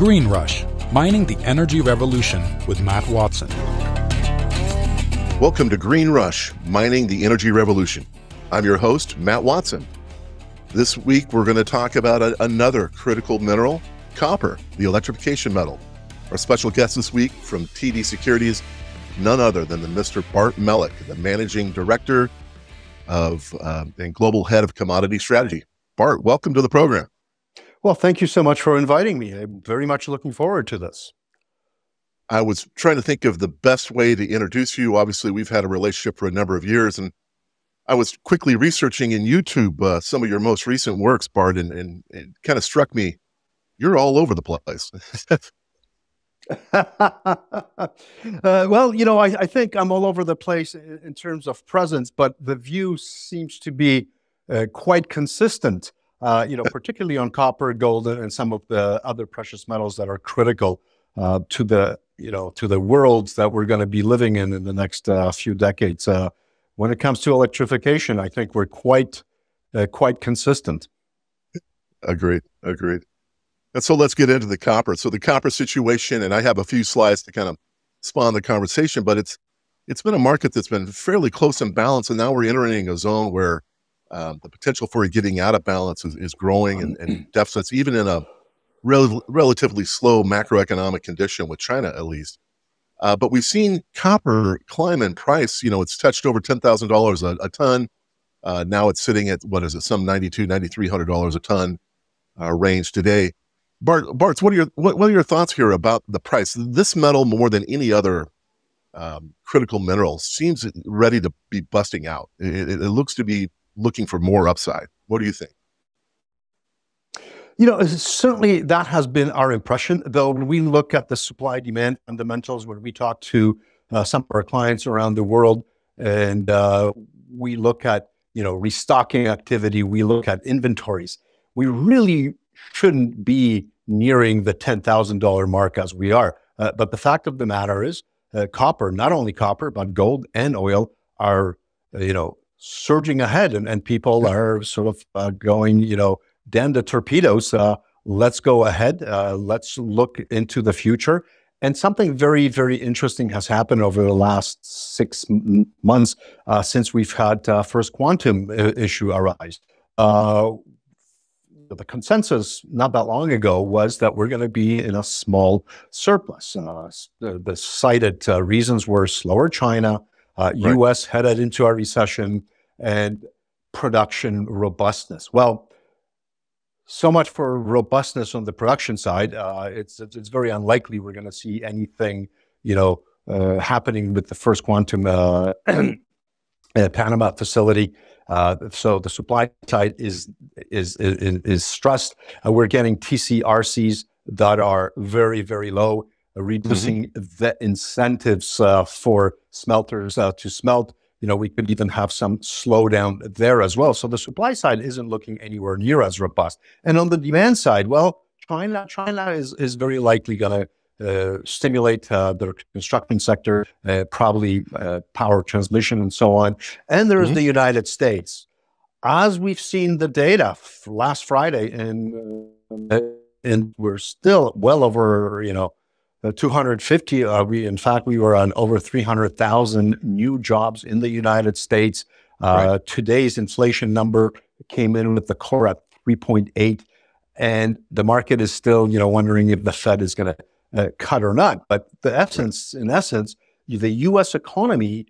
Green Rush Mining the Energy Revolution with Matt Watson. Welcome to Green Rush Mining the Energy Revolution. I'm your host, Matt Watson. This week, we're going to talk about a, another critical mineral, copper, the electrification metal. Our special guest this week from TD Securities, none other than the Mr. Bart Melek, the managing director of uh, and global head of commodity strategy. Bart, welcome to the program. Well, thank you so much for inviting me. I'm very much looking forward to this. I was trying to think of the best way to introduce you. Obviously, we've had a relationship for a number of years, and I was quickly researching in YouTube uh, some of your most recent works, Bart, and, and it kind of struck me you're all over the place. uh, well, you know, I, I, think I'm all over the place in, in, terms of presence, but the view seems to be uh, quite consistent uh, you know, particularly on copper, gold, and some of the other precious metals that are critical uh, to the, you know, to the worlds that we're going to be living in in the next uh, few decades. Uh, when it comes to electrification, I think we're quite, uh, quite consistent. Agreed. Agreed. And so let's get into the copper. So the copper situation, and I have a few slides to kind of spawn the conversation, but it's it's been a market that's been fairly close in balance, and now we're entering a zone where um, the potential for it getting out of balance is, is growing and, and, deficits, even in a rel- relatively slow macroeconomic condition with China, at least. Uh, but we've seen copper climb in price. You know, it's touched over $10,000 a ton. Uh, now it's sitting at, what is it, some $9,200, $9,300 a ton uh, range today. Bart, Bart, what are your what, what, are your thoughts here about the price? This metal, more than any other um, critical mineral, seems ready to be busting out. It, it, it looks to be looking for more upside. What do you think? You know, certainly that has been our impression. Though when we look at the supply demand fundamentals, when we talk to uh, some of our clients around the world, and uh, we look at you know restocking activity, we look at inventories. We really shouldn't be nearing the ten thousand dollar mark as we are. Uh, but the fact of the matter is, uh, copper, not only copper, but gold and oil are you know surging ahead and, and people are sort of uh, going, you know, damn the torpedoes. Uh, let's go ahead. Uh, let's look into the future. And something very, very interesting has happened over the last six months uh, since we've had uh, first quantum uh, issue arise. the consensus not that long ago was that we're going to be in a small surplus. the, the cited reasons were slower China, uh, right. U.S. headed into a recession and production robustness. Well, so much for robustness on the production side. Uh, it's, it's very unlikely we're going to see anything, you know, uh, happening with the first quantum uh, Panama facility. Uh, so the supply side is is is, is stressed. Uh, we're getting TCRCs that are very very low reducing mm-hmm. the incentives uh, for smelters uh, to smelt. You know, we could even have some slowdown there as well. So the supply side isn't looking anywhere near as robust. And on the demand side, well, China, China is is very likely going to uh, stimulate uh, the construction sector, uh, probably uh, power transmission and so on. And there's mm-hmm. the United States. As we've seen the data last Friday, and and we're still well over, you know, uh, 250. Uh, we, in fact, we were on over 300,000 new jobs in the United States. Uh, right. Today's inflation number came in with the core at 3.8, and the market is still, you know, wondering if the Fed is going to uh, cut or not. But the essence, right. in essence, the U.S. economy,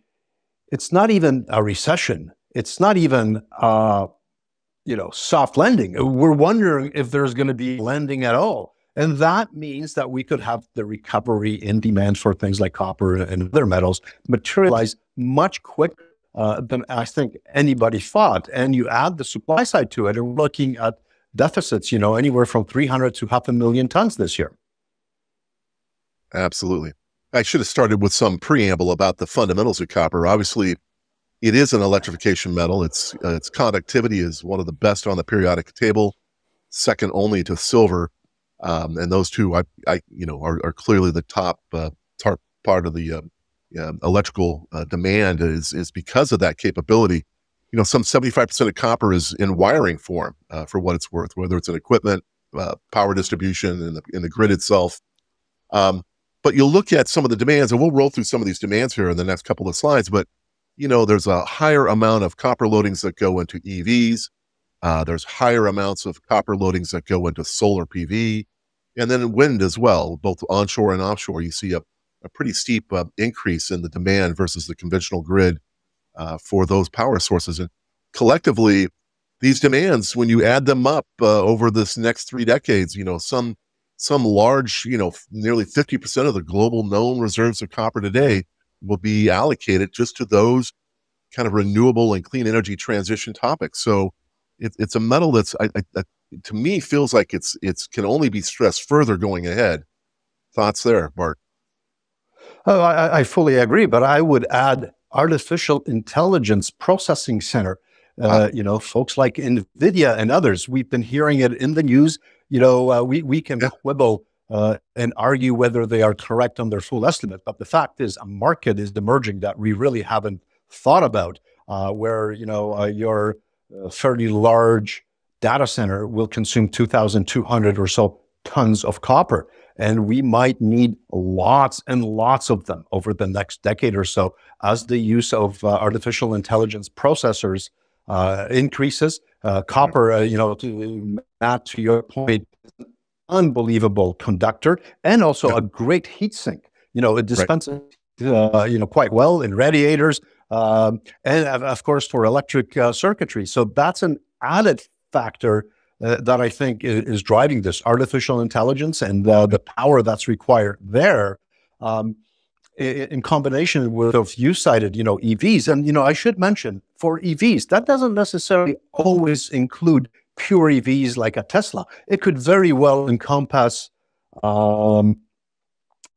it's not even a recession. It's not even, uh, you know, soft lending. We're wondering if there's going to be lending at all. And that means that we could have the recovery in demand for things like copper and other metals materialize much quicker uh, than I think anybody thought. And you add the supply side to it, and we're looking at deficits, you know, anywhere from 300 to half a million tons this year. Absolutely. I should have started with some preamble about the fundamentals of copper. Obviously, it is an electrification metal. Its uh, its conductivity is one of the best on the periodic table, second only to silver. Um, and those two, I, I, you know, are, are clearly the top, uh, part of the uh, electrical uh, demand is is because of that capability. You know, some seventy five percent of copper is in wiring form uh, for what it's worth, whether it's in equipment, uh, power distribution and the, in the grid itself. Um, but you'll look at some of the demands, and we'll roll through some of these demands here in the next couple of slides. But you know, there's a higher amount of copper loadings that go into EVs. Uh, there's higher amounts of copper loadings that go into solar PV, and then wind as well, both onshore and offshore. You see a, a pretty steep uh, increase in the demand versus the conventional grid uh, for those power sources. And collectively, these demands, when you add them up uh, over this next three decades, you know, some some large, you know, nearly 50% of the global known reserves of copper today will be allocated just to those kind of renewable and clean energy transition topics. So it, it's a metal that's, I, I, to me, feels like it's it's can only be stressed further going ahead. Thoughts there, Bart? Oh, I, I fully agree, but I would add artificial intelligence processing center. Uh, you know, folks like NVIDIA and others, we've been hearing it in the news you know, uh, we, we can yeah. quibble uh, and argue whether they are correct on their full estimate. But the fact is, a market is emerging that we really haven't thought about, uh, where, you know, uh, your fairly large data center will consume 2,200 or so tons of copper. And we might need lots and lots of them over the next decade or so as the use of uh, artificial intelligence processors increases uh, copper, uh, you know, to, Matt, to your point, unbelievable conductor and also yeah. a great heat sink. You know, it dispenses, right. uh, you know, quite well in radiators um, and of course for electric uh, circuitry. So that's an added factor uh, that I think is, is, driving this artificial intelligence and uh, the power that's required there. Um, in combination with of you cited, you know, EVs. And, you know, I should mention for EVs, that doesn't necessarily always include pure EVs like a Tesla. It could very well encompass um,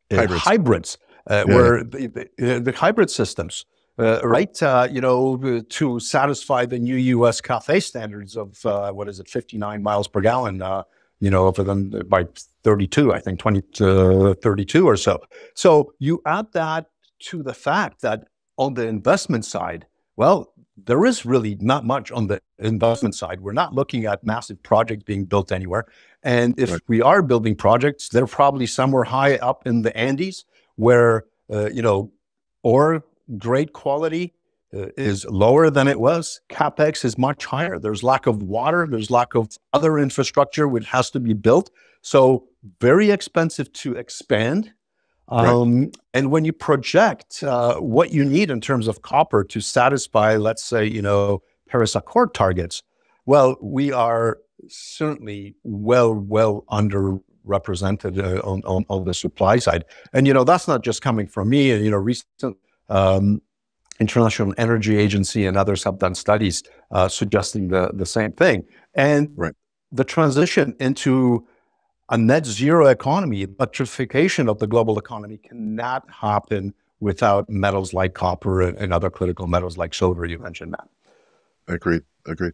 uh, hybrids, hybrids uh, yeah. where the, the, the, hybrid systems, uh, right? Uh, you know, to satisfy the new U.S. CAFE standards of uh, what is it, 59 miles per gallon uh, you know, over them by 32, I think 20 to 32 or so. So you add that to the fact that on the investment side, well, there is really not much on the investment side. We're not looking at massive projects being built anywhere. And if right. we are building projects, they're probably somewhere high up in the Andes where, uh, you know, or great quality uh, is lower than it was. CapEx is much higher. There's lack of water. There's lack of other infrastructure which has to be built. So very expensive to expand. Um, right. And when you project uh, what you need in terms of copper to satisfy, let's say, you know, Paris Accord targets, well, we are certainly well, well underrepresented uh, on, on, on the supply side. And, you know, that's not just coming from me. You know, recent um, International Energy Agency and others have done studies uh, suggesting the, the same thing. And right. the transition into a net zero economy, electrification of the global economy cannot happen without metals like copper and, and other critical metals like silver you mentioned, Matt. Agreed. Agreed.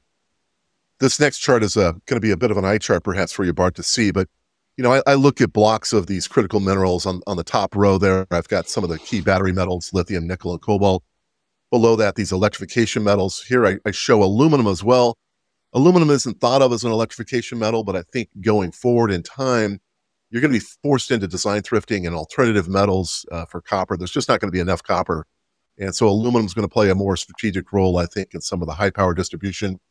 This next chart is uh, going to be a bit of an eye chart, perhaps, for you, Bart, to see. But you know, I, I, look at blocks of these critical minerals on, on the top row there. I've got some of the key battery metals, lithium, nickel, and cobalt. Below that, these electrification metals. Here I, I show aluminum as well. Aluminum isn't thought of as an electrification metal, but I think going forward in time, you're going to be forced into design thrifting and alternative metals uh, for copper. There's just not going to be enough copper. And so aluminum is going to play a more strategic role, I think, in some of the high power distribution,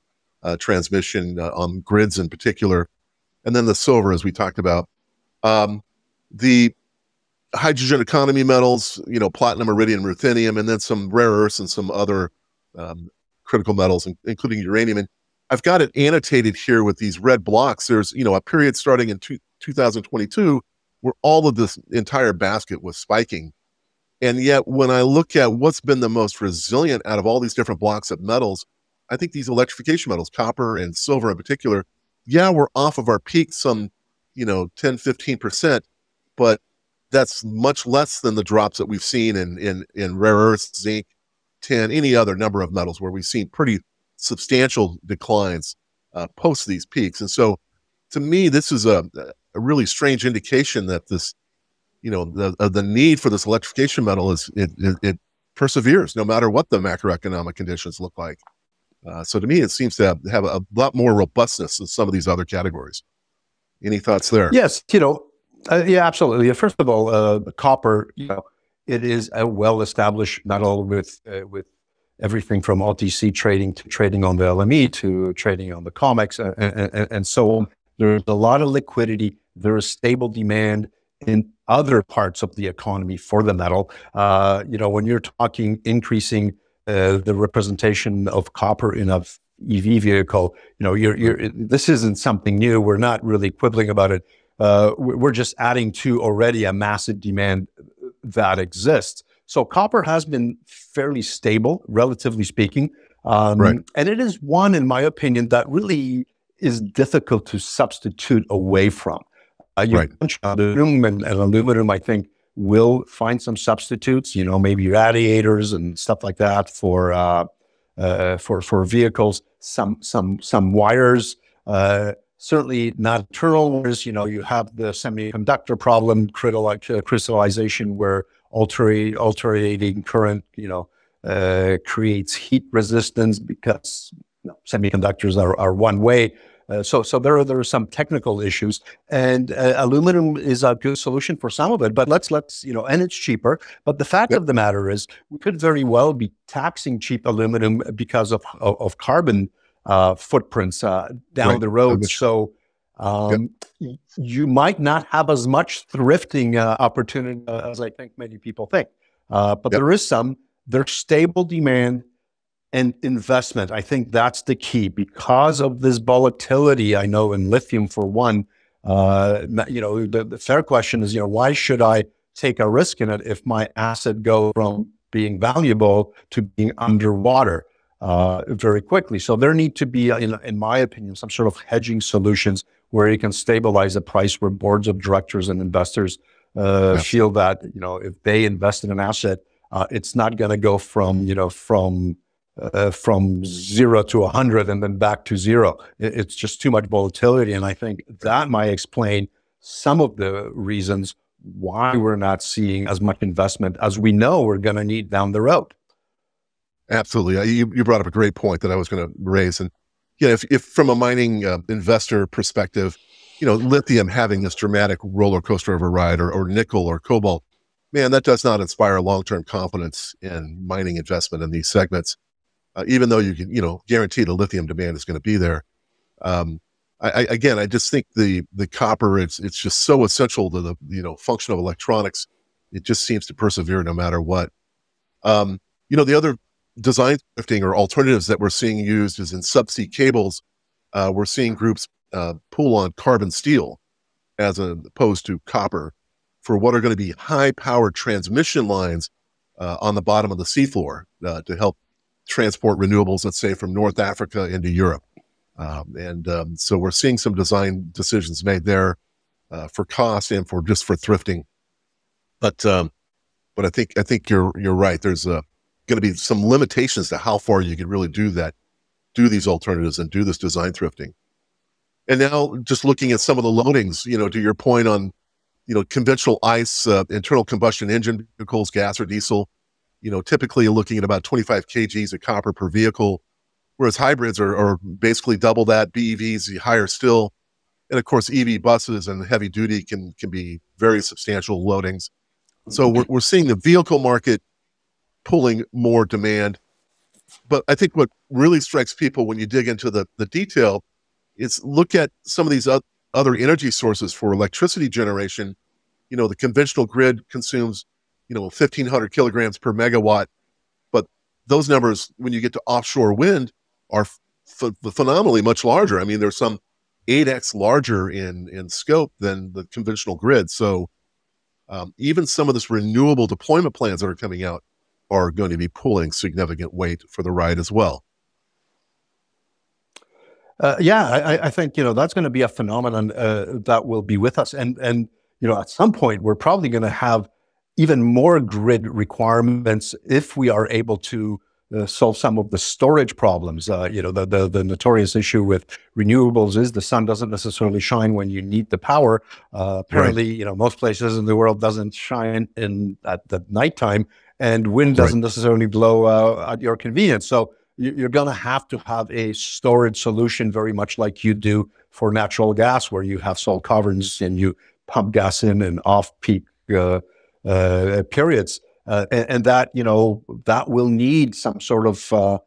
uh, transmission uh, on grids in particular. And then the silver, as we talked about. Um, the hydrogen economy metals, you know, platinum, iridium, ruthenium, and then some rare earths and some other um, critical metals, including uranium. And I've got it annotated here with these red blocks. There's, you know, a period starting in two, 2022 where all of this entire basket was spiking. And yet, when I look at what's been the most resilient out of all these different blocks of metals, I think these electrification metals, copper and silver in particular, yeah, we're off of our peak some, you know, 10, 15%, but that's much less than the drops that we've seen in in in rare earths, zinc, tin, any other number of metals where we've seen pretty substantial declines uh, post these peaks. And so, to me, this is a, a really strange indication that this, you know, the uh, the need for this electrification metal is it, it, it, perseveres no matter what the macroeconomic conditions look like. Uh, so to me, it seems to have, have a lot more robustness than some of these other categories. Any thoughts there? Yes, you know, uh, yeah, absolutely. First of all, uh, copper, you know, it is a well-established metal with uh, with everything from OTC trading to trading on the LME to trading on the COMEX and, and, and so on. There's a lot of liquidity. There is stable demand in other parts of the economy for the metal. Uh, you know, when you're talking increasing uh, the representation of copper in a EV vehicle, you know, you're, you're, this isn't something new. We're not really quibbling about it. Uh, we're just adding to already a massive demand that exists. So copper has been fairly stable, relatively speaking. Um, right. And it is one, in my opinion, that really is difficult to substitute away from. Uh, you right. aluminum and, and, aluminum, I think, will find some substitutes. You know, maybe radiators and stuff like that for uh, uh, for for vehicles. Some some some wires. Uh, certainly not eternal wires. You know, you have the semiconductor problem, uh, crystallization, where alter- alternating current, you know, uh, creates heat resistance because you know, semiconductors are, are one way. Uh, so, so there are there are some technical issues, and uh, aluminum is a good solution for some of it. But let's let's you know, and it's cheaper. But the fact yep. of the matter is, we could very well be taxing cheap aluminum because of of, of carbon uh, footprints uh, down right. the road. So. Um, yep. You might not have as much thrifting uh, opportunity as I think many people think, but yep. there is some. There's stable demand and investment. I think that's the key because of this volatility. I know in lithium, for one, uh, you know, the, the, fair question is, you know, why should I take a risk in it if my asset goes from being valuable to being underwater uh, very quickly? So there need to be, in, in my opinion, some sort of hedging solutions where you can stabilize the price where boards of directors and investors uh, yes. feel that, you know, if they invest in an asset, uh, it's not going to go from, you know, from uh, from zero to 100 and then back to zero. It's just too much volatility. And I think that might explain some of the reasons why we're not seeing as much investment as we know we're going to need down the road. Absolutely. You, you brought up a great point that I was going to raise. And yeah, if, if from a mining uh, investor perspective, you know, lithium having this dramatic roller coaster of a ride or, or nickel or cobalt, man, that does not inspire long-term confidence in mining investment in these segments uh, even though you can, you know, guarantee the lithium demand is going to be there. Um, I, I, again, I just think the the copper it's it's just so essential to the you know function of electronics. It just seems to persevere no matter what. Um, you know, the other design thrifting or alternatives that we're seeing used is in subsea cables. Uh, we're seeing groups uh, pull on carbon steel as opposed to copper for what are going to be high power transmission lines uh, on the bottom of the seafloor uh, to help transport renewables, let's say from North Africa into Europe. Um, and um, so we're seeing some design decisions made there uh, for cost and for just for thrifting. But um, but I think I think you're you're right. There's going to be some limitations to how far you can really do that, do these alternatives and do this design thrifting. And now just looking at some of the loadings, you know, to your point on, you know, conventional ICE, uh, internal combustion engine vehicles, gas or diesel, you know, typically looking at about 25 kgs of copper per vehicle, whereas hybrids are, are basically double that. BEVs higher still, and of course EV buses and heavy duty can can be very substantial loadings. So we're we're seeing the vehicle market pulling more demand. But I think what really strikes people when you dig into the the detail is look at some of these other energy sources for electricity generation. You know, the conventional grid consumes you know 1500 kilograms per megawatt. But those numbers when you get to offshore wind are phenomenally much larger. I mean there's some 8x larger in in scope than the conventional grid. So um, even some of this renewable deployment plans that are coming out are going to be pulling significant weight for the ride as well. Uh, yeah, I, I, think you know that's going to be a phenomenon uh, that will be with us, and and you know at some point we're probably going to have even more grid requirements if we are able to uh, solve some of the storage problems. Uh, you know, the, the, the notorious issue with renewables is the sun doesn't necessarily shine when you need the power. Uh, apparently, right. you know, most places in the world doesn't shine in at the nighttime, and wind doesn't right. necessarily blow uh, at your convenience. So you're going to have to have a storage solution very much like you do for natural gas, where you have salt caverns and you pump gas in and off peak uh, periods. Uh, and, and, that, you know, that will need some sort of uh,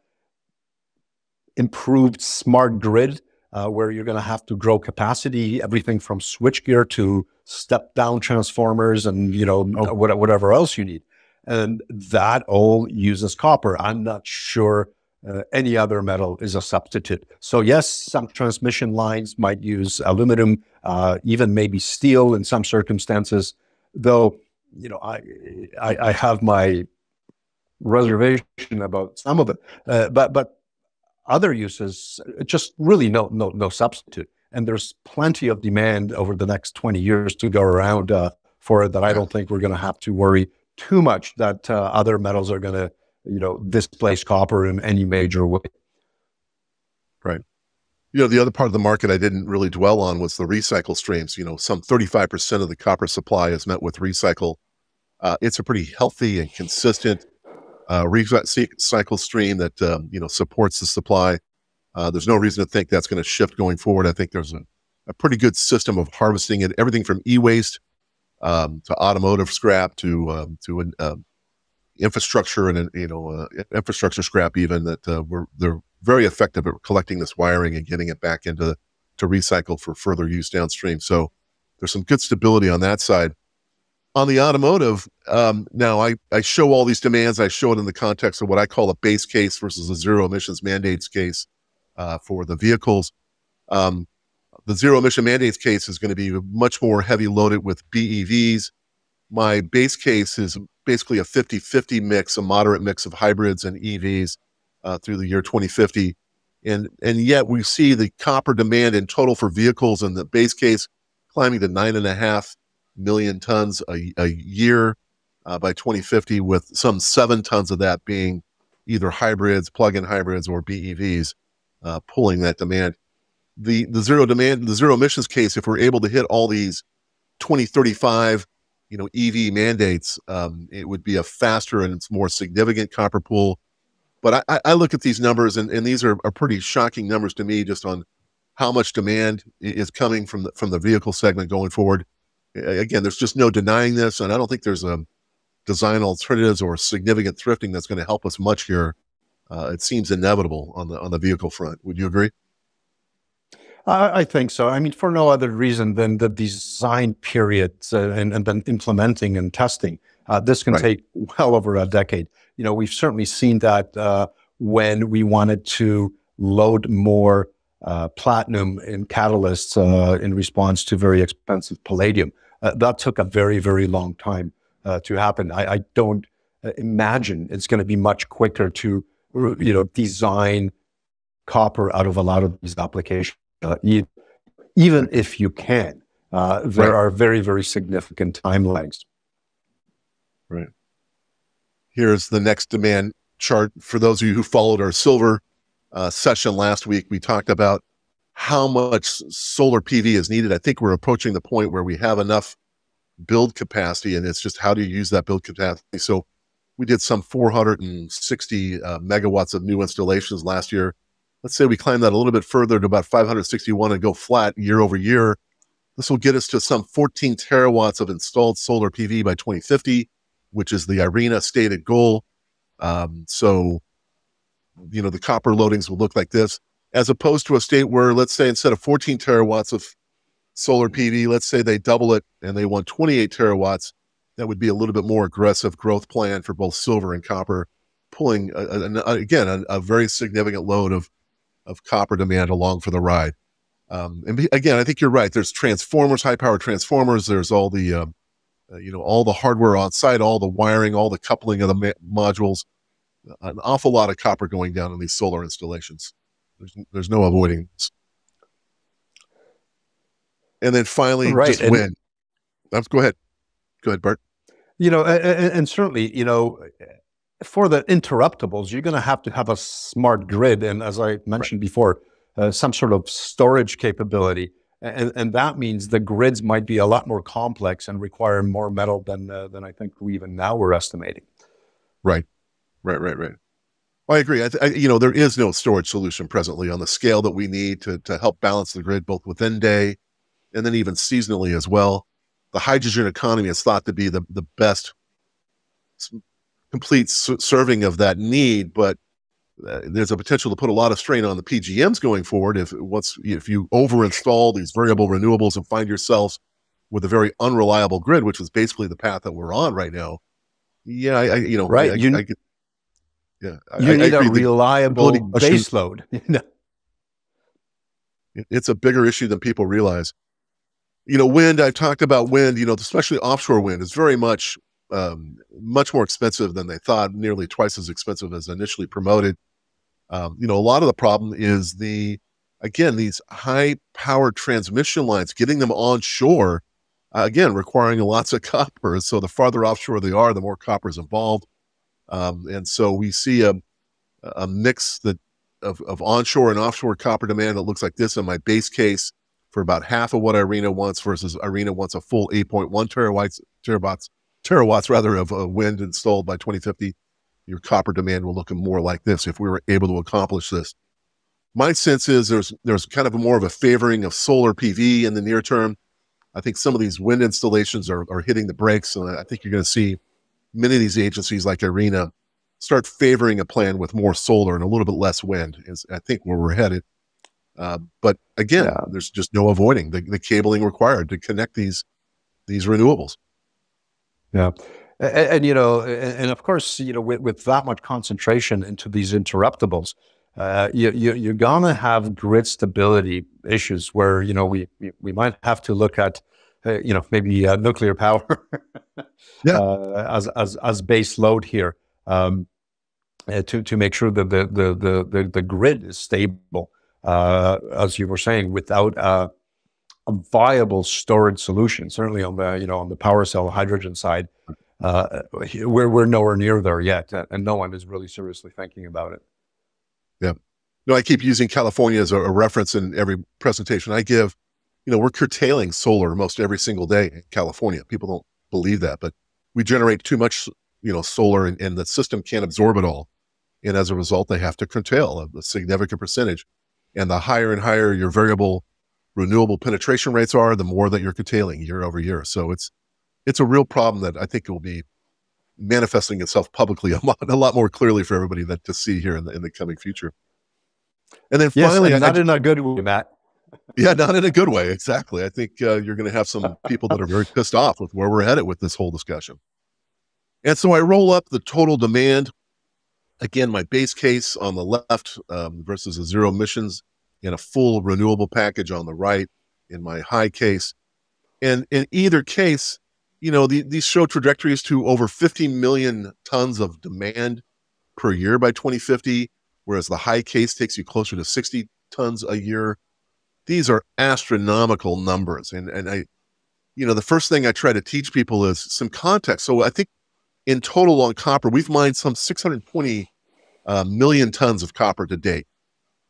improved smart grid uh, where you're going to have to grow capacity, everything from switchgear to step down transformers and, you know, oh. whatever else you need. And that all uses copper. I'm not sure uh, any other metal is a substitute. So yes, some transmission lines might use aluminum, uh, even maybe steel in some circumstances. Though, you know, I I, I have my reservation about some of it, uh, but but other uses, just really no no no substitute. And there's plenty of demand over the next 20 years to go around uh, for it that I don't think we're going to have to worry too much that uh, other metals are going to you know, displace copper in any major way. You know, the other part of the market I didn't really dwell on was the recycle streams. You know, some 35% of the copper supply is met with recycle. Uh, it's a pretty healthy and consistent uh, recycle stream that, um, you know, supports the supply. Uh, there's no reason to think that's going to shift going forward. I think there's a, a pretty good system of harvesting it, everything from e-waste um, to automotive scrap to um, to uh, infrastructure and you know uh, infrastructure scrap even that uh, we're they're very effective at collecting this wiring and getting it back into to recycle for further use downstream. So there's some good stability on that side. On the automotive, um, now I, I show all these demands. I show it in the context of what I call a base case versus a zero emissions mandates case uh, for the vehicles. Um, the zero emission mandates case is going to be much more heavy loaded with BEVs. My base case is basically a 50 50 mix, a moderate mix of hybrids and EVs uh, through the year 2050. And, and yet we see the copper demand in total for vehicles in the base case climbing to nine and a half million tons a, a year uh, by 2050, with some seven tons of that being either hybrids, plug-in hybrids, or BEVs, uh, pulling that demand. The the zero demand, the zero emissions case, if we're able to hit all these 2035 you know EV mandates, um, it would be a faster and more significant copper pool. But I, I look at these numbers, and, and these are, are pretty shocking numbers to me, just on how much demand is coming from the from the vehicle segment going forward. Again, there's just no denying this, and I don't think there's a design alternatives or significant thrifting that's going to help us much here. Uh, it seems inevitable on the on the vehicle front. Would you agree? I think so. I mean, for no other reason than the design period uh, and, and then implementing and testing. Uh, this can right. take well over a decade. You know, we've certainly seen that uh, when we wanted to load more uh, platinum in catalysts uh, in response to very expensive palladium. Uh, that took a very, very long time to happen. I, I don't imagine it's going to be much quicker to, you know, design copper out of a lot of these applications uh, even if you can, uh, there right. are very, very significant time lags. Right. Here's the next demand chart. For those of you who followed our silver uh, session last week, we talked about how much solar PV is needed. I think we're approaching the point where we have enough build capacity, and it's just how do you use that build capacity. So we did some 460 uh, megawatts of new installations last year let's say we climb that a little bit further to about 561 and go flat year over year. This will get us to some 14 terawatts of installed solar PV by 2050, which is the IRENA stated goal. Um, so, you know, the copper loadings will look like this, as opposed to a state where, let's say, instead of 14 terawatts of solar PV, let's say they double it and they want 28 terawatts. That would be a little bit more aggressive growth plan for both silver and copper, pulling, a, a, a, again, a very significant load of of copper demand along for the ride. Um, and again, I think you're right. There's transformers, high power transformers. There's all the, uh, uh, you know, all the hardware on site, all the wiring, all the coupling of the ma- modules. An awful lot of copper going down in these solar installations. There's, there's no avoiding this. And then finally, right. just wind. Let's go ahead. Go ahead, Bart. You know, and, and certainly, you know, for the interruptibles, you're going to have to have a smart grid. And as I mentioned right. before, uh, some sort of storage capability. And, and, that means the grids might be a lot more complex and require more metal than, uh, than I think we even now we're estimating. Right, right, right, right. I agree. I, I, you know, there is no storage solution presently on the scale that we need to to help balance the grid both within day and then even seasonally as well. The hydrogen economy is thought to be the the best complete serving of that need, but uh, there's a potential to put a lot of strain on the PGMs going forward if once if you overinstall these variable renewables and find yourselves with a very unreliable grid, which is basically the path that we're on right now. Yeah, I, I you know, right. I, you, I, yeah, you need a reliable base load. it's a bigger issue than people realize. You know, wind. I've talked about wind. You know, especially offshore wind is very much um, much more expensive than they thought, nearly twice as expensive as initially promoted. Um, you know, a lot of the problem is the, again, these high power transmission lines, getting them onshore, uh, again, requiring lots of copper. So the farther offshore they are, the more copper is involved. Um, and so we see a, a mix that of, of onshore and offshore copper demand that looks like this in my base case for about half of what IRENA wants versus IRENA wants a full 8.1 terawatts, terawatts terawatts rather of uh, wind installed by 2050, your copper demand will look more like this if we were able to accomplish this. My sense is there's there's kind of more of a favoring of solar PV in the near term. I think some of these wind installations are, are hitting the brakes, and I think you're going to see many of these agencies like IRENA start favoring a plan with more solar and a little bit less wind. Is I think where we're headed. Uh, but again, yeah. there's just no avoiding the, the cabling required to connect these these renewables. Yeah. And, and, you know, and, of course, you know, with, with that much concentration into these interruptibles, uh, you, you, you're going to have grid stability issues where, you know, we, we might have to look at, uh, you know, maybe uh, nuclear power yeah. Uh, as, as, as base load here um, uh, to, to make sure that the, the, the, the, the grid is stable, uh, as you were saying, without a viable storage solution. Certainly on the you know on the power cell hydrogen side, uh, we're we're nowhere near there yet, and no one is really seriously thinking about it. Yeah, no, I keep using California as a, a reference in every presentation I give. You know, we're curtailing solar most every single day in California. People don't believe that, but we generate too much, you know, solar, and, and the system can't absorb it all, and as a result, they have to curtail a, a significant percentage. And the higher and higher your variable renewable penetration rates are, the more that you're curtailing year over year. So it's it's a real problem that I think will be manifesting itself publicly a lot, a lot more clearly for everybody that to see here in the in the coming future. And then yes, finally, and not I, in a good way, Matt. Yeah, not in a good way. Exactly. I think uh, you're going to have some people that are very pissed off with where we're headed with this whole discussion. And so I roll up the total demand. Again, my base case on the left um, versus a zero emissions in a full renewable package on the right in my high case. And in either case, you know, the, these show trajectories to over 50 million tons of demand per year by 2050, whereas the high case takes you closer to 60 tons a year. These are astronomical numbers. And, and I, you know, the first thing I try to teach people is some context. So I think in total on copper, we've mined some 620 uh, million tons of copper to date.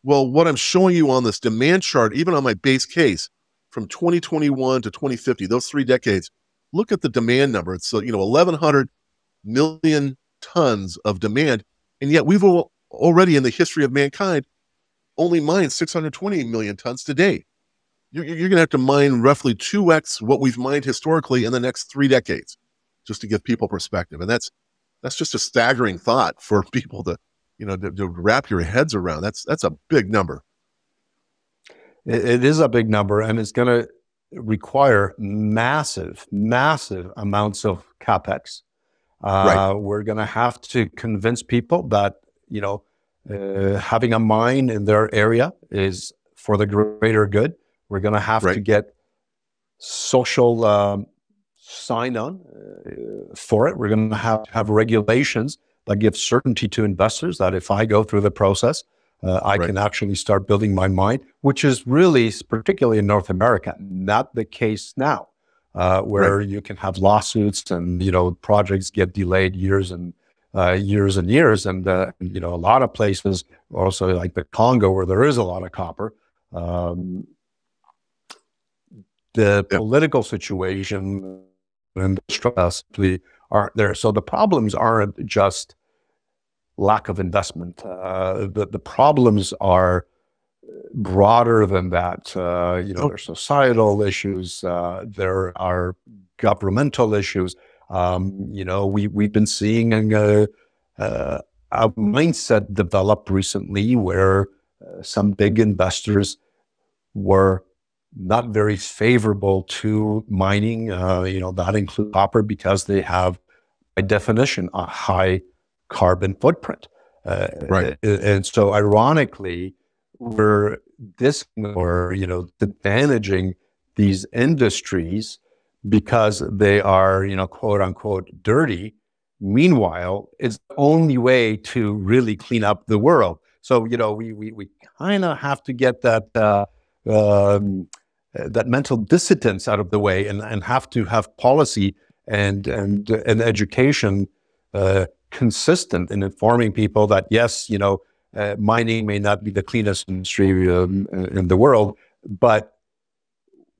Well, what I'm showing you on this demand chart, even on my base case from 2021 to 2050, those three decades, look at the demand number. It's, uh, you know, 1,100 million tons of demand. And yet we've already in the history of mankind only mined 620 million tons today. You're, you're going to have to mine roughly 2x what we've mined historically in the next three decades, just to give people perspective. And that's that's just a staggering thought for people to you know, to, to wrap your heads around. That's that's a big number. it, it is a big number, and it's going to require massive, massive amounts of capex. Uh, right. We're going to have to convince people that you know uh, having a mine in their area is for the greater good. We're going to have right. to get social um, sign on uh, for it. We're going to have to have regulations that gives certainty to investors that if I go through the process, uh, I right. can actually start building my mine, which is really, particularly in North America, not the case now, uh, where right. you can have lawsuits and you know projects get delayed years and uh, years and years, and uh, you know a lot of places, also like the Congo, where there is a lot of copper. Um, the yep. political situation and the stress are there. So the problems aren't just lack of investment. Uh, the, the problems are broader than that. Uh, you know, oh. there's societal issues, uh, there are governmental issues. Um, you know, we we've been seeing a, a, a mindset develop recently where uh, some big investors were not very favorable to mining. Uh, you know, that includes copper because they have, by definition, a high carbon footprint. Uh, right. And so, ironically, we're this or you know advantaging these industries because they are you know quote unquote dirty. Meanwhile, it's the only way to really clean up the world. So you know we we we kind of have to get that. Uh, um, that mental dissidence out of the way and, and have to have policy and and and education uh, consistent in informing people that yes, you know, uh, mining may not be the cleanest industry um, in the world, but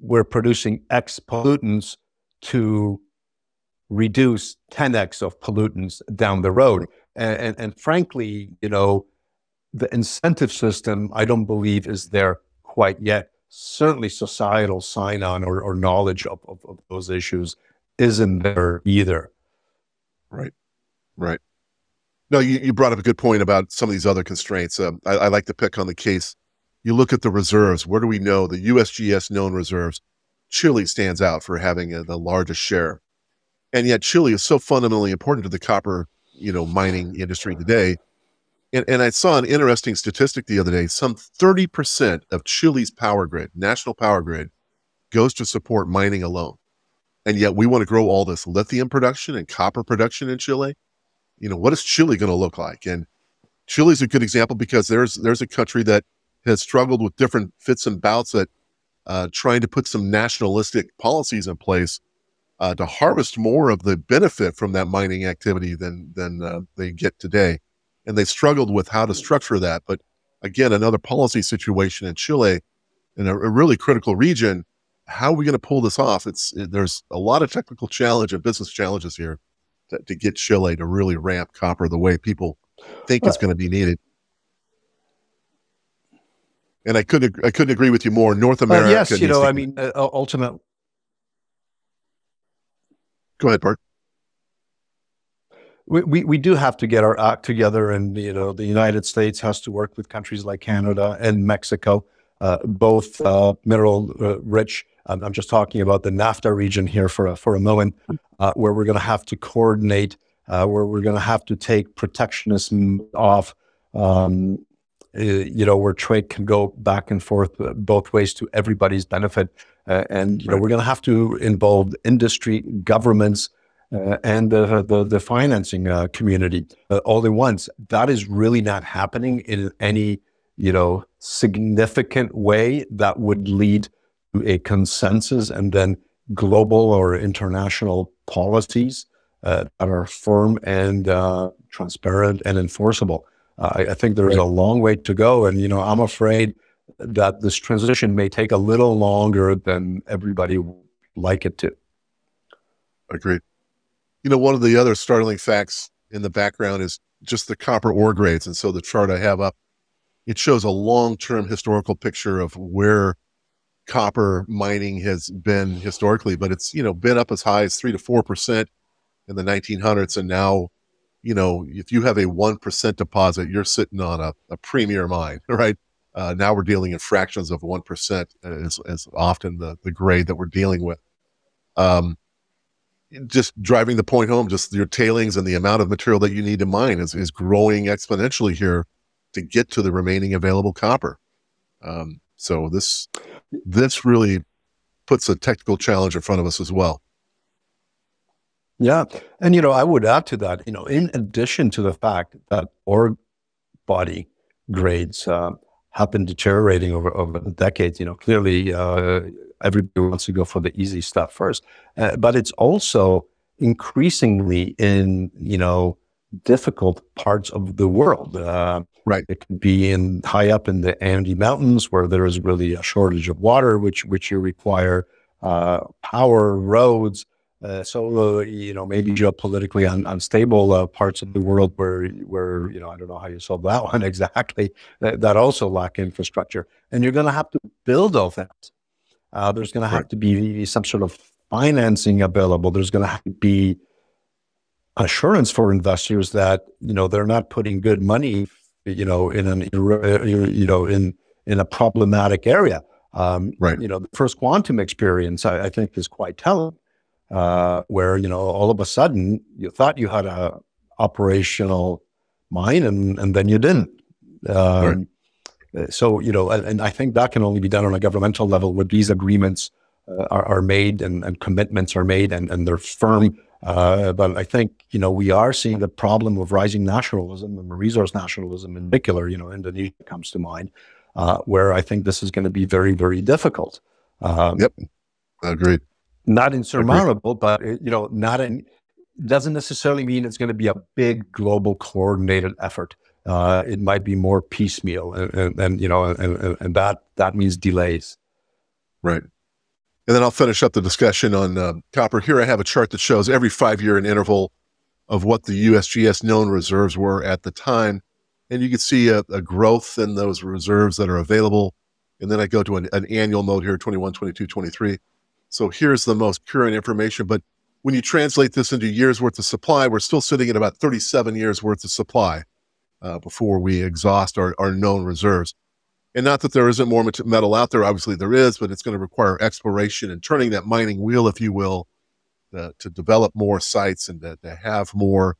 we're producing X pollutants to reduce 10x of pollutants down the road. And, and, and, frankly, you know, the incentive system, I don't believe is there quite yet. Certainly, societal sign on or, or knowledge of, of, of those issues isn't there either. Right, right. No, you, you brought up a good point about some of these other constraints. Um, I, I, like to pick on the case. You look at the reserves. Where do we know the USGS known reserves? Chile stands out for having a, the largest share, and yet Chile is so fundamentally important to the copper, you know, mining industry today. And, and I saw an interesting statistic the other day. Some thirty percent of Chile's power grid, national power grid, goes to support mining alone, and yet we want to grow all this lithium production and copper production in Chile you know, what is Chile going to look like? And Chile's a good example because there's there's a country that has struggled with different fits and bouts at uh, trying to put some nationalistic policies in place uh, to harvest more of the benefit from that mining activity than than uh, they get today, and they struggled with how to structure that. But again, another policy situation in Chile, in a, a really critical region. How are we going to pull this off? It's it, there's a lot of technical challenge and business challenges here to, to get Chile to really ramp copper the way people think it's going to be needed. And I couldn't I couldn't agree with you more. North America. Uh, yes, you know, I mean, uh, ultimately. Go ahead, Bart. We, we, we do have to get our act together, and you know the United States has to work with countries like Canada and Mexico, uh, both uh, mineral uh, rich um, I'm just talking about the NAFTA region here for a, for a moment, uh, where we're going to have to coordinate, uh, where we're going to have to take protectionism off, um, uh, you know, where trade can go back and forth both ways to everybody's benefit. Uh, and, you right. know, we're going to have to involve industry, governments, uh, and the, the, the financing community all at once. That is really not happening in any, you know, significant way that would lead to a consensus and then global or international policies uh, that are firm and uh, transparent and enforceable. Uh, I, I, think there's right. a long way to go, and you know I'm afraid that this transition may take a little longer than everybody would like it to. Agreed. You know, one of the other startling facts in the background is just the copper ore grades, and so the chart I have up it shows a long-term historical picture of where copper mining has been historically, but it's you know been up as high as three to four percent in the 1900s, and now you know if you have a one percent deposit, you're sitting on a, a premier mine, right? Uh, now we're dealing in fractions of one percent as, as often the the grade that we're dealing with. Um, just driving the point home, just your tailings and the amount of material that you need to mine is, is growing exponentially here to get to the remaining available copper. Um, so this this really puts a technical challenge in front of us as well. Yeah. And, you know, I would add to that, you know, in addition to the fact that ore body grades uh, have been deteriorating over, over the decades, you know, clearly uh, everybody wants to go for the easy stuff first. Uh, but it's also increasingly in, you know, difficult parts of the world. Uh, right. It could be in high up in the Andes Mountains where there is really a shortage of water, which which you require uh, power, roads, Uh, so uh, you know maybe geopolitically un- unstable uh, parts of the world where where you know I don't know how you solve that one exactly that, that also lack infrastructure and you're going to have to build all that. Uh, there's going to have to be some sort of financing available. There's going to have to be assurance for investors that you know they're not putting good money you know in an you know in in a problematic area. Um, right. You know the first quantum experience I, I think is quite telling uh, where you know all of a sudden you thought you had a operational mine and and then you didn't. Um, right. So you know, and, and, I think that can only be done on a governmental level where these agreements uh, are, are, made and, and, commitments are made and, and they're firm. Uh, but I think you know we are seeing the problem of rising nationalism and resource nationalism in particular. You know, Indonesia comes to mind, uh, where I think this is going to be very very difficult. Um, yep, agreed not insurmountable, but you know, not in doesn't necessarily mean it's going to be a big global coordinated effort. Uh, it might be more piecemeal, and, and, and you know, and, and, that that means delays. Right. And then I'll finish up the discussion on uh, copper. Here I have a chart that shows every five year an interval of what the USGS known reserves were at the time. And you can see a, a growth in those reserves that are available. And then I go to an, an annual mode here 21, 22, 23. So here's the most current information. But when you translate this into years worth of supply, we're still sitting at about 37 years worth of supply uh, before we exhaust our, our known reserves. And not that there isn't more metal out there, obviously there is, but it's going to require exploration and turning that mining wheel, if you will, uh, to develop more sites and to, to have more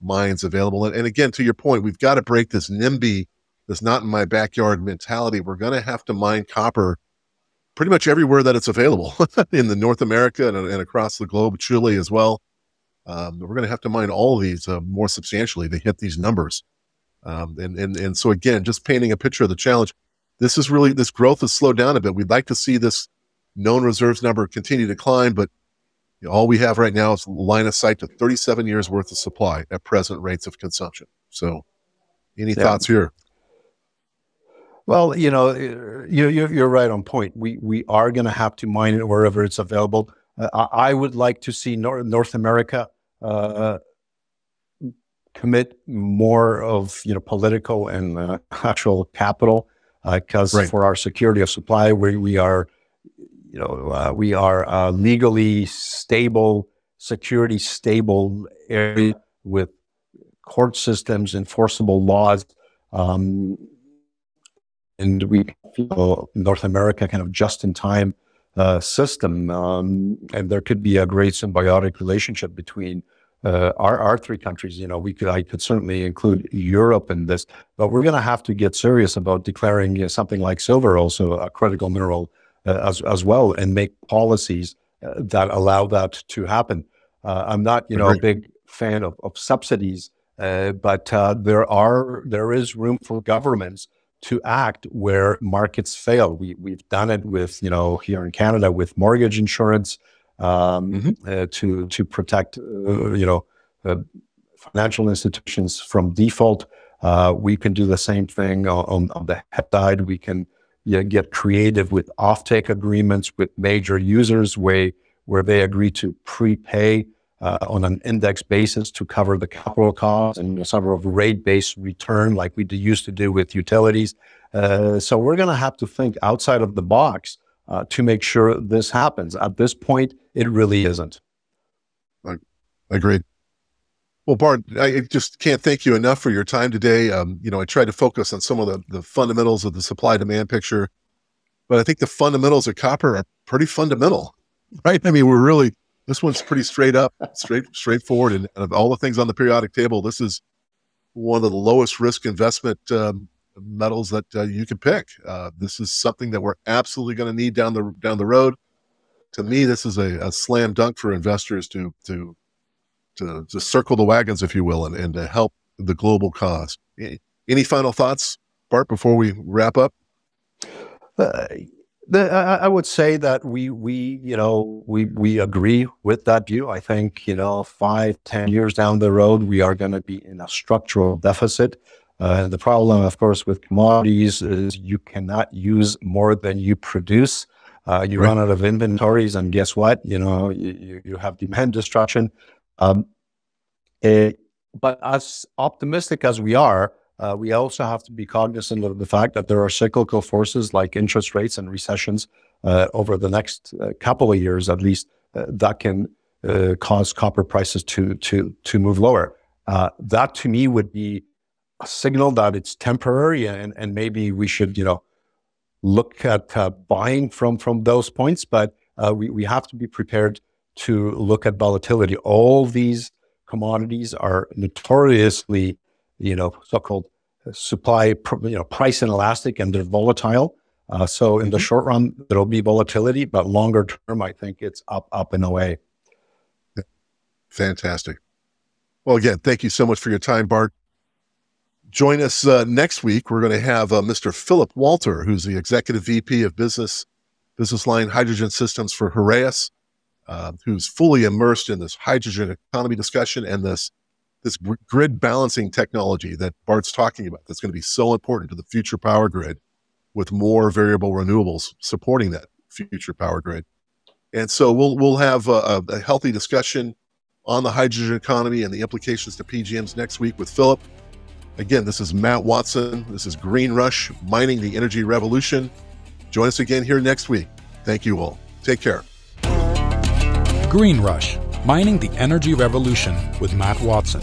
mines available. And, and, again, to your point, we've got to break this NIMBY, this not in my backyard mentality. We're going to have to mine copper pretty much everywhere that it's available in the North America and, and, across the globe, Chile as well. Um, we're going to have to mine all of these uh, more substantially to hit these numbers. Um, and, and, and so again, just painting a picture of the challenge, this is really, this growth has slowed down a bit. We'd like to see this known reserves number continue to climb, but you all we have right now is line of sight to 37 years worth of supply at present rates of consumption. So any yeah. thoughts here? Well, you know, you, you're right on point. We we are going to have to mine it wherever it's available. Uh, I would like to see North, North America uh, commit more of you know political and uh, actual capital because uh, right. for our security of supply, we we are you know uh, we are uh, legally stable, security stable area with court systems, enforceable laws. Um, and we feel North America kind of just in time uh, system. Um, and there could be a great symbiotic relationship between uh, our, our three countries. You know, we could I could certainly include Europe in this, but we're going to have to get serious about declaring you know, something like silver also a critical mineral uh, as as well, and make policies uh, that allow that to happen. Uh, I'm not, you know, a big fan of, of subsidies, uh, but there are there is room for governments to act where markets fail. We, we've done it with, you know, here in Canada with mortgage insurance um, mm-hmm. uh, to, to protect, uh, you know, uh, financial institutions from default. Uh, we can do the same thing on, on the side. We can you know, get creative with offtake agreements with major users where, where they agree to prepay uh, on an index basis to cover the capital costs and some sort of rate-based return like we used to do with utilities. Uh, so we're going to have to think outside of the box uh, to make sure this happens. At this point, it really isn't. I agree. Well, Bart, I just can't thank you enough for your time today. Um, you know, I tried to focus on some of the, the fundamentals of the supply demand picture, but I think the fundamentals of copper are pretty fundamental, right? I mean, we're really this one's pretty straight up, straight straightforward. And, and, of all the things on the periodic table, this is one of the lowest risk investment um, metals that uh, you can pick. Uh, this is something that we're absolutely going to need down the down the road. To me, this is a, a slam dunk for investors to to to to circle the wagons, if you will, and, and to help the global cause. Any final thoughts, Bart, before we wrap up? Uh, the, I, I would say that we we you know we we agree with that view. I think you know five ten years down the road we are going to be in a structural deficit. Uh, the problem, of course, with commodities is you cannot use more than you produce. Uh, you right. run out of inventories, and guess what? You know, you, you have demand destruction. Um, uh, but as optimistic as we are, uh, we also have to be cognizant of the fact that there are cyclical forces like interest rates and recessions uh, over the next uh, couple of years, at least, uh, that can uh, cause copper prices to to to move lower. that to me would be a signal that it's temporary, and and maybe we should you know look at buying from from those points. But we we have to be prepared to look at volatility. All these commodities are notoriously, you know, so-called supply, you know, price inelastic and they're volatile. Uh, so in the mm-hmm. short run, there'll be volatility, but longer term, I think it's up, up and away. Fantastic. Well, again, thank you so much for your time, Bart. Join us uh, next week. We're going to have uh, Mr. Philip Walter, who's the Executive VP of Business Business Line Hydrogen Systems for Heraeus uh, who's fully immersed in this hydrogen economy discussion and this this grid balancing technology that Bart's talking about. That's going to be so important to the future power grid, with more variable renewables supporting that future power grid. And so we'll we'll have a, a healthy discussion on the hydrogen economy and the implications to PGMs next week with Philip. Again, this is Matt Watson. This is Green Rush, mining the energy revolution. Join us again here next week. Thank you all. Take care. Green Rush Mining the Energy Revolution with Matt Watson.